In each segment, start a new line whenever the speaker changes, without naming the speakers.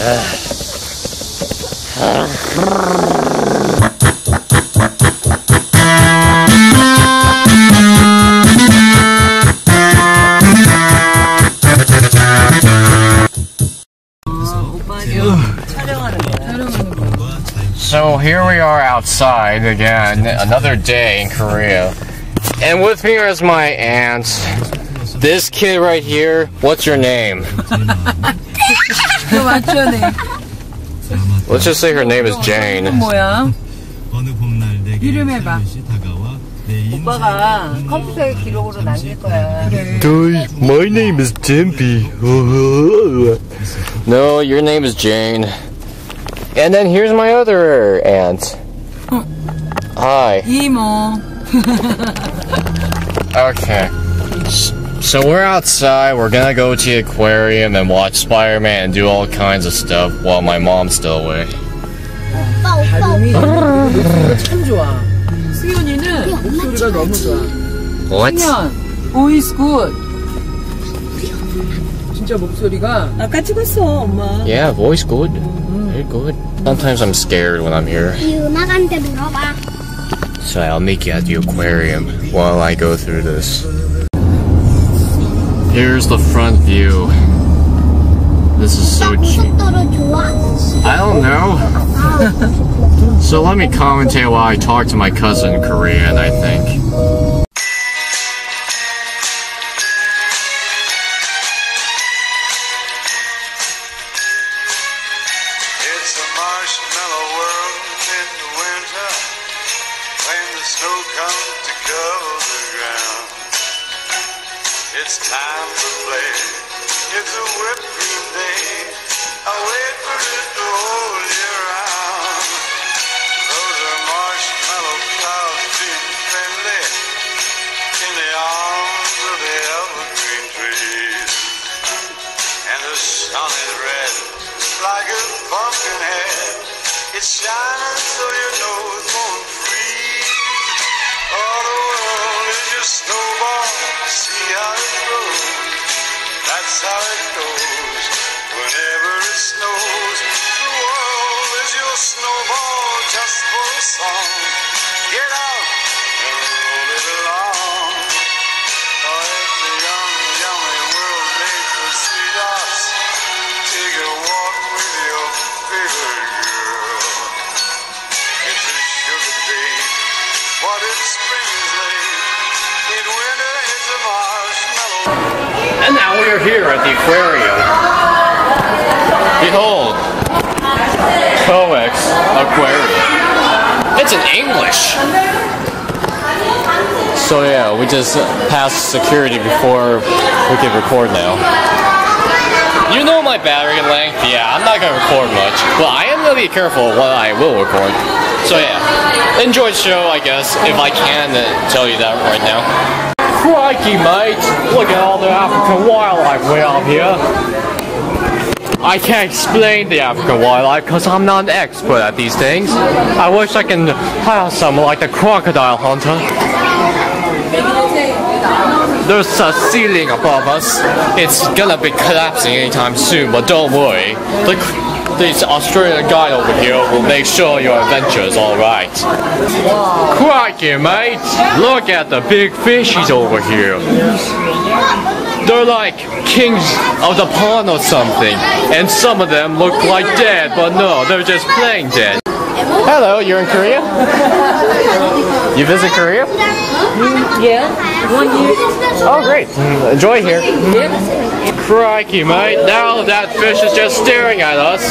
So here we are outside again, another day in Korea. And with me is my aunt. This kid right here, what's your name?
너 맞춰네.
Let's just say her name is Jane.
뭐야?
어느 봄날 내게
이름 해봐.
살며시 다가와 내
오빠가 컴퓨터에 기록으로 남길 거야.
Hi, my name is Dimpy. no, your name is Jane. And then here's my other aunt. Hi.
이모.
Okay. S- So we're outside. We're gonna go to the aquarium and watch Spider-Man and do all kinds of stuff while my mom's still away.
발음이 목소리가 참 좋아. 수연이는 목소리가 너무 좋아.
What?
수연, voice good. 진짜 목소리가
아까 찍었어, 엄마.
Yeah, voice good. Very good. Sometimes I'm scared when I'm here.
유나한테 물어봐.
So I'll meet you at the aquarium while I go through this. Here's the front view. This is so cheap. I don't know. so let me commentate while I talk to my cousin in Korean, I think.
snow comes to cover the ground. It's time to play. It's a cream day. I wait for it to hold you
Now we are here at the aquarium. Behold, Coex Aquarium. It's in English. So yeah, we just passed security before we could record now. You know my battery length. Yeah, I'm not gonna record much, but I am gonna be careful what I will record. So yeah, enjoy the show, I guess, if I can uh, tell you that right now. Crikey, mate! Look at all the African wildlife way up here. I can't explain the African wildlife because I'm not an expert at these things. I wish I can hire someone like the crocodile hunter. There's a ceiling above us. It's gonna be collapsing anytime soon, but don't worry. The, this Australian guy over here will make sure your adventure is alright. Crikey, mate! Look at the big fishies over here. They're like kings of the pond or something, and some of them look like dead, but no, they're just playing dead. Hello, you're in Korea? You visit Korea?
Yeah. One year.
Oh, great. Enjoy here. Crikey, mate. Now that fish is just staring at us.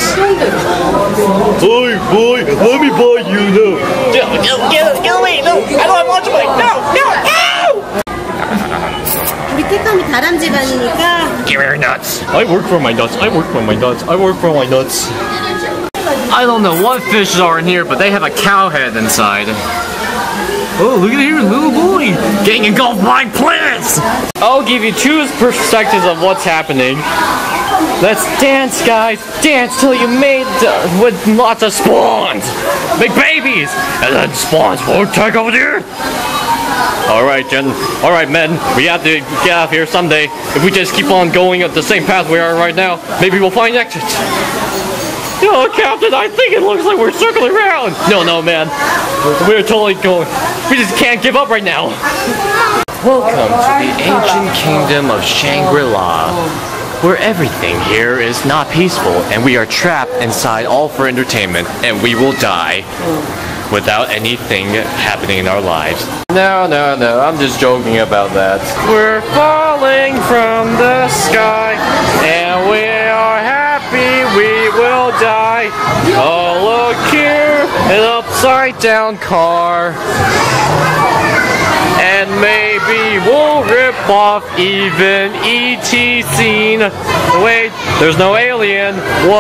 Boy, boy, let me buy you now. Get, get, get, get away. No, I don't want to buy. No, no, no.
우리 택감이 다람쥐반이니까
Give me your nuts. I work for my nuts. I work for my nuts. I work for my nuts. I don't know what fishes are in here, but they have a cow head inside. Oh, look at here, little boy, getting engulfed by planets. I'll give you two perspectives of what's happening. Let's dance, guys. Dance till you made uh, with lots of spawns. Make babies, and then spawns will take over the earth. All right, Jen. All right, men. We have to get out of here someday. If we just keep on going up the same path we are right now, maybe we'll find exits. Oh, Captain, I think it looks like we're circling around. No, no, man. We're totally going. We just can't give up right now. Welcome to the ancient kingdom of Shangri-La, where everything here is not peaceful and we are trapped inside all for entertainment and we will die without anything happening in our lives. No, no, no, I'm just joking about that. We're falling from the sky down car. And maybe we'll rip off even E.T. scene. Wait, there's no alien. What?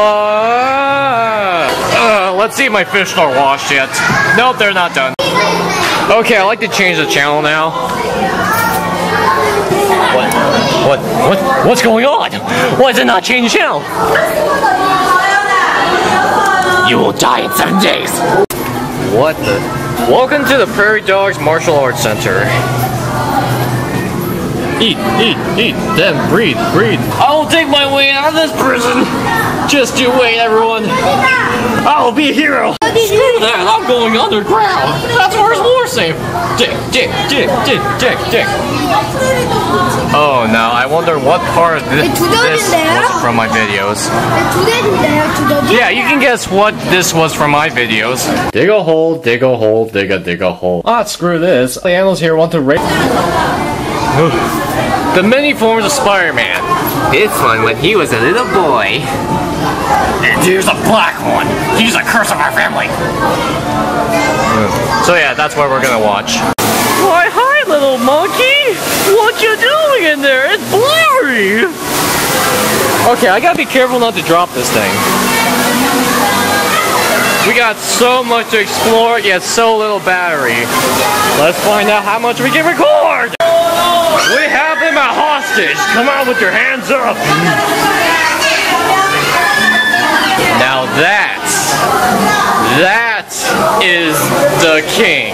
Uh, let's see if my fish are washed yet. Nope, they're not done. Okay, I like to change the channel now. What? What? What? What's going on? Why does it not change the channel? You will die in seven days. What the? Welcome to the Prairie Dogs Martial Arts Center. Eat, eat, eat, then breathe, breathe. I will take my way out of this prison. Just you wait, everyone. I will be a hero that, I'm going underground. That's where it's more safe. Dick, dick, dick, dick, dick, dick. Oh no, I wonder what part th this was from my videos. Yeah, you can guess what this was from my videos. Dig a hole, dig a hole, dig a dig a hole. Ah, screw this. The animals here want to rape. the many forms of Spider-Man. It's fun when he was a little boy. And here's a black one. He's a curse of our family. So yeah, that's what we're gonna watch. Why, hi, little monkey. What you doing in there? It's blurry. Okay, I gotta be careful not to drop this thing. We got so much to explore, yet so little battery. Let's find out how much we can record! We have them at hostage! Come on with your hands up! Now that's... That is the king.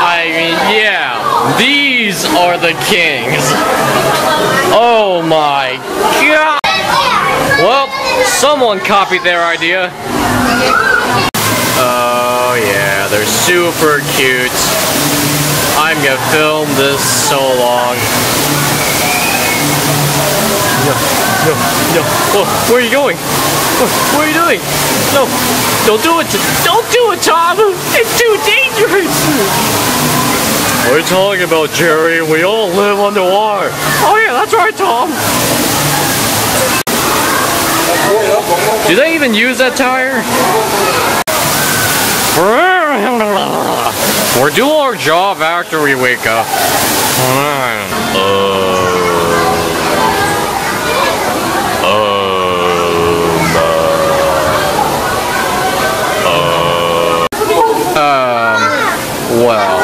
I mean, yeah, these are the kings. Oh my god! Well, someone copied their idea. Oh yeah, they're super cute. I'm gonna film this so long. No, no, no. Oh, where are you going? Oh, what are you doing? No, don't do it. Don't do it, Tom. It's too dangerous. What are you talking about, Jerry? We all live underwater. Oh yeah, that's right, Tom. Do they even use that tire? We're doing our job after we wake up. Um, well.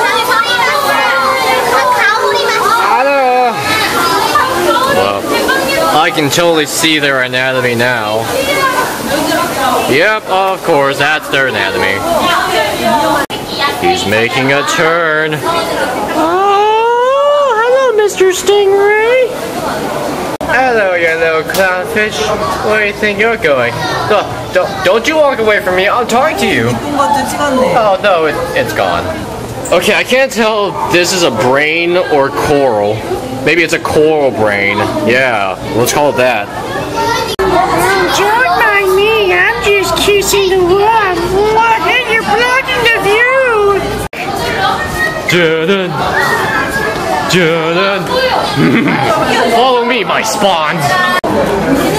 Well, I can totally see their anatomy now. Yep, of course, that's their anatomy. He's making a turn. Oh, hello, Mr. Stingray. Hello, you little clownfish. Where do you think you're going? No, don't, don't you walk away from me. I'm talking to you. Oh, no, it, it's gone. Okay, I can't tell if this is a brain or coral. Maybe it's a coral brain. Yeah, let's call it that.
Don't mind me, I'm just kissing the wall. What? And you're blocking the view.
Dun, dun. Follow me, my.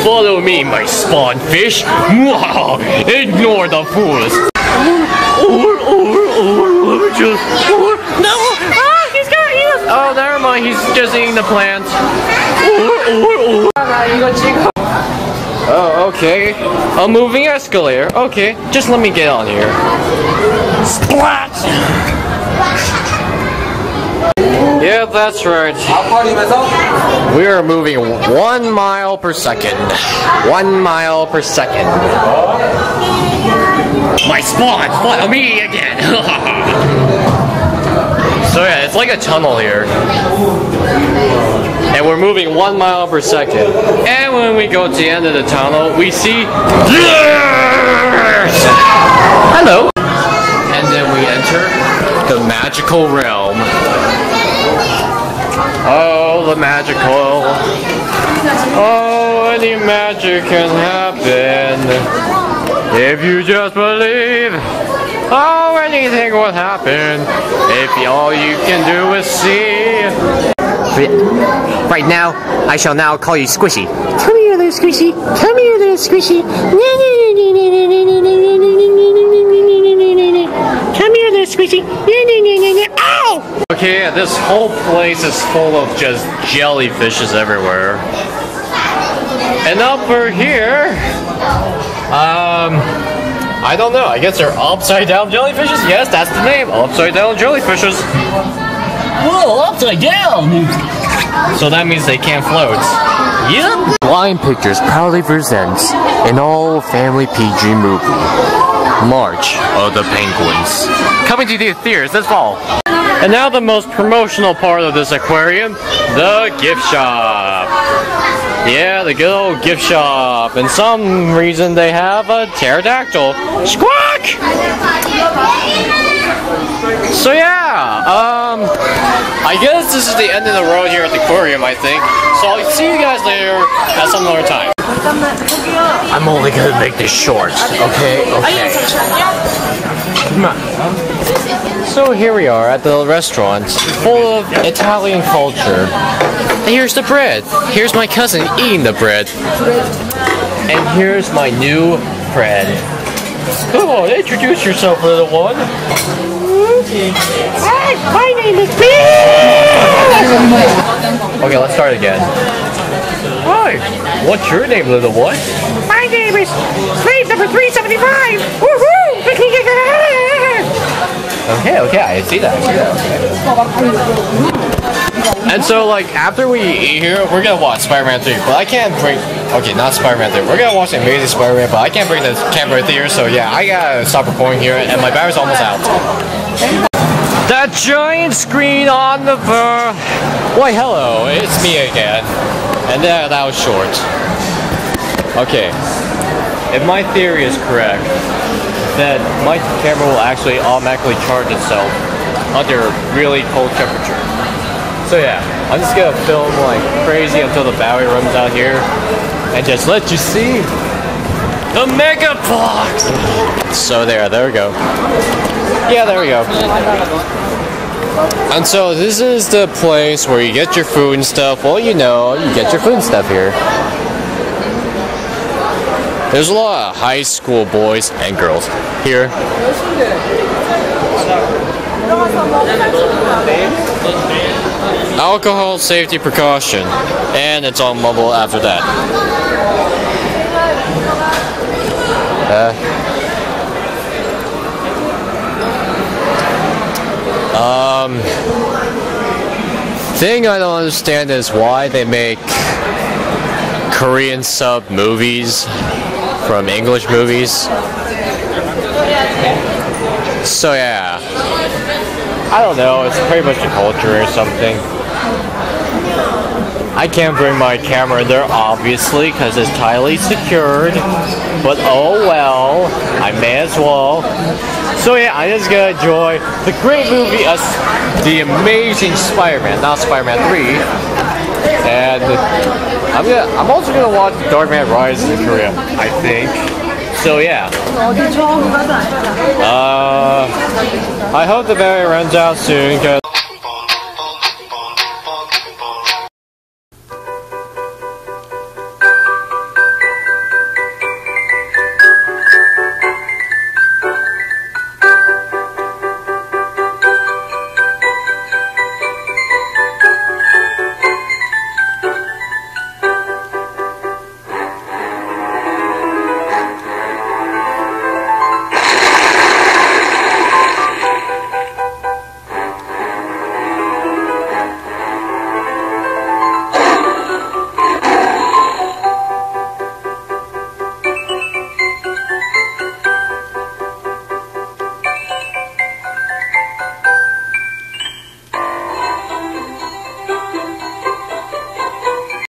Follow me, my spawn fish. Ignore the fools. Or, or, let me just. No! Ah, he's got ears! Oh, never mind, he's just eating the plant. Or, or, or. Oh, okay. A moving escalator. Okay, just let me get on here. Splat! Yeah, that's right. We are moving one mile per second. One mile per second. My spawn! Follow me again! so yeah, it's like a tunnel here. and we're moving one mile per second. And when we go to the end of the tunnel, we see Hello. And then we enter the magical realm. Oh, the magical. Oh, any magic can happen if you just believe. Oh, anything will happen if all you can do is see.
Right now, I shall now call you Squishy. Come here, little Squishy. Come here, little Squishy. Squishy. Ow!
Okay, this whole place is full of just jellyfishes everywhere. And over here, um, I don't know. I guess they're upside down jellyfishes. Yes, that's the name. Upside down jellyfishes.
Whoa, upside down!
So that means they can't float.
Yep. Lion Pictures proudly presents an all-family PG movie, March of the Penguins, coming to the theaters this fall.
And now the most promotional part of this aquarium, the gift shop. Yeah, the good old gift shop. And some reason they have a pterodactyl. Squawk! So yeah, um, I guess this is the end of the road here at the aquarium, I think. So I'll see you guys later at some other time.
I'm only gonna make this short, okay? Okay. Come on.
So here we are at the restaurant, full of Italian culture. And here's the bread. Here's my cousin eating the bread. And here's my new friend. Come on, introduce yourself, little one.
Hi, my name is
Okay, let's start again. What's your name, little one?
My name is slave number 375. Woohoo!
Okay, okay, I see that. I see that. Okay. And so, like, after we eat here, we're gonna watch Spider-Man 3, but I can't bring. Okay, not Spider-Man 3. We're gonna watch Amazing Spider-Man, but I can't bring the camera here, so yeah, I gotta stop recording here, and my battery's almost out. That giant screen on the. Why, hello, it's me again. And that, was short. Okay, if my theory is correct, then my camera will actually automatically charge itself under really cold temperature. So yeah, I'm just gonna film like crazy until the battery runs out here, and just let you see the mega box. So there, there we go. Yeah, there we go. And so this is the place where you get your food and stuff. Well, you know, you get your food and stuff here. There's a lot of high school boys and girls here. Alcohol safety precaution, and it's on mobile after that. Uh, um, thing I don't understand is why they make Korean sub movies from English movies. So yeah, I don't know. It's pretty much a culture or something. I can't bring my camera there, obviously, because it's tightly secured. But oh well, I may as well. So yeah, I just gonna enjoy the great movie, uh, The Amazing Spider-Man, not Spider-Man 3. And I'm gonna, I'm also gonna watch Dark Man Rises in Korea, I think. So yeah. Uh, I hope the battery runs out soon because